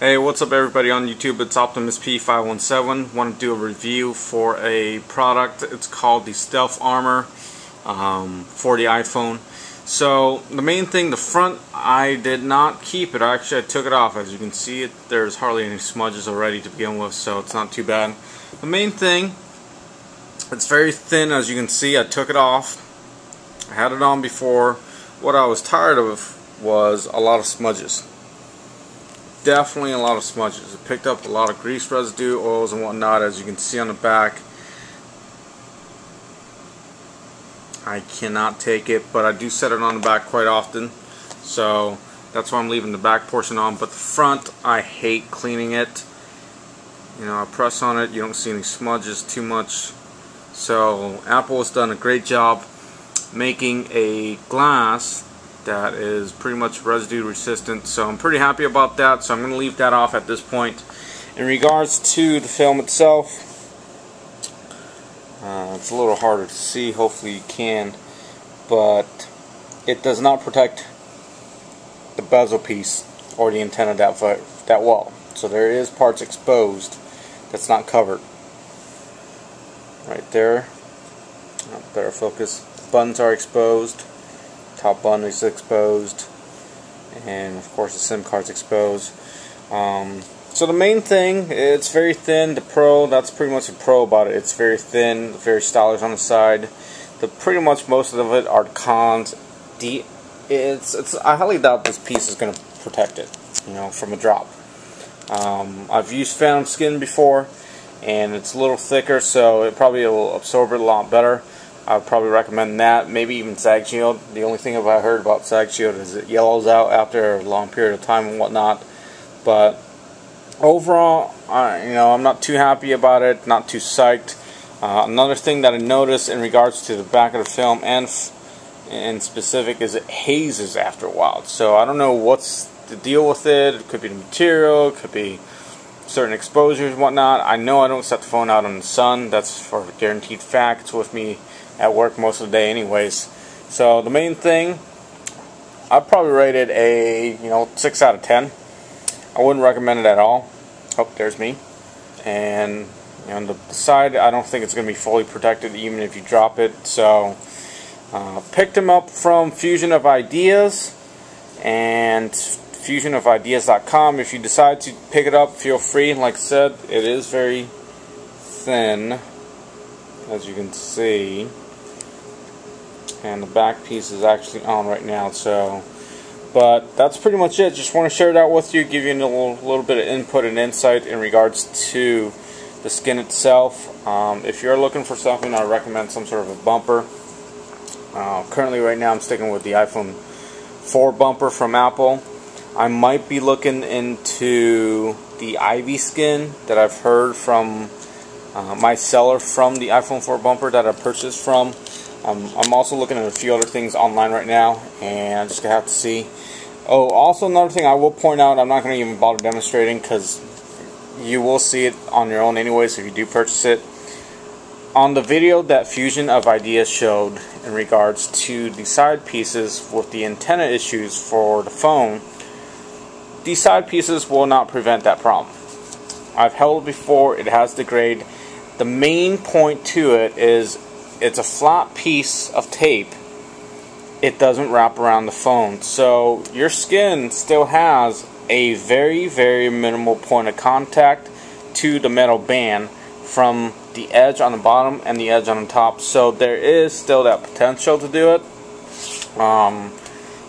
Hey, what's up everybody on YouTube? It's Optimus P517. Want to do a review for a product. It's called the Stealth Armor um, for the iPhone. So the main thing, the front, I did not keep it. Actually, I took it off. As you can see, it there's hardly any smudges already to begin with, so it's not too bad. The main thing, it's very thin. As you can see, I took it off. I had it on before. What I was tired of was a lot of smudges definitely a lot of smudges. It picked up a lot of grease residue, oils and whatnot as you can see on the back. I cannot take it, but I do set it on the back quite often. So that's why I'm leaving the back portion on. But the front, I hate cleaning it. You know, I press on it, you don't see any smudges too much. So Apple has done a great job making a glass that is pretty much residue resistant so I'm pretty happy about that so I'm going to leave that off at this point. In regards to the film itself uh, it's a little harder to see hopefully you can but it does not protect the bezel piece or the antenna that, that well so there is parts exposed that's not covered. Right there. Better focus. Buttons are exposed top button is exposed and of course the SIM card's exposed. Um, so the main thing it's very thin. The Pro that's pretty much the Pro about it. It's very thin very stylish on the side. The pretty much most of it are cons. The it's it's I highly doubt this piece is going to protect it you know from a drop. Um, I've used Phantom Skin before and it's a little thicker so it probably will absorb it a lot better I would probably recommend that. Maybe even Zagg Shield. The only thing I heard about Zagg Shield is it yellows out after a long period of time and whatnot. But overall, I, you know, I'm not too happy about it. Not too psyched. Uh, another thing that I noticed in regards to the back of the film and in specific is it hazes after a while. So I don't know what's the deal with it. It could be the material. It could be certain exposures and whatnot. I know I don't set the phone out in the sun. That's for guaranteed fact. It's with me at work most of the day anyways. So the main thing, I'd probably rate it a, you know, 6 out of 10. I wouldn't recommend it at all. Oh, there's me. And on the side, I don't think it's going to be fully protected even if you drop it. So, uh, picked them up from Fusion of Ideas and fusionofideas.com. If you decide to pick it up, feel free. Like I said, it is very thin, as you can see and the back piece is actually on right now so but that's pretty much it. Just want to share that with you give you a little, little bit of input and insight in regards to the skin itself. Um, if you're looking for something I recommend some sort of a bumper. Uh, currently right now I'm sticking with the iPhone 4 bumper from Apple. I might be looking into the Ivy skin that I've heard from uh, my seller from the iPhone 4 bumper that I purchased from um, I'm also looking at a few other things online right now, and I'm just gonna have to see. Oh, also another thing I will point out, I'm not gonna even bother demonstrating because you will see it on your own anyways if you do purchase it. On the video that Fusion of Ideas showed in regards to the side pieces with the antenna issues for the phone, these side pieces will not prevent that problem. I've held it before, it has the grade. The main point to it is it's a flat piece of tape. It doesn't wrap around the phone. So your skin still has a very very minimal point of contact to the metal band from the edge on the bottom and the edge on the top. So there is still that potential to do it. Um,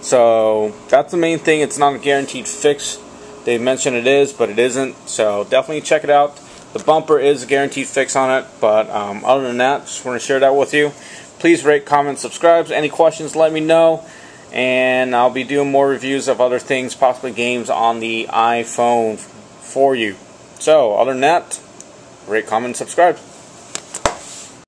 so that's the main thing. It's not a guaranteed fix. They mentioned it is but it isn't. So definitely check it out the bumper is a guaranteed fix on it, but um, other than that, just want to share that with you. Please rate, comment, subscribe. Any questions, let me know. And I'll be doing more reviews of other things, possibly games on the iPhone for you. So, other than that, rate, comment, subscribe.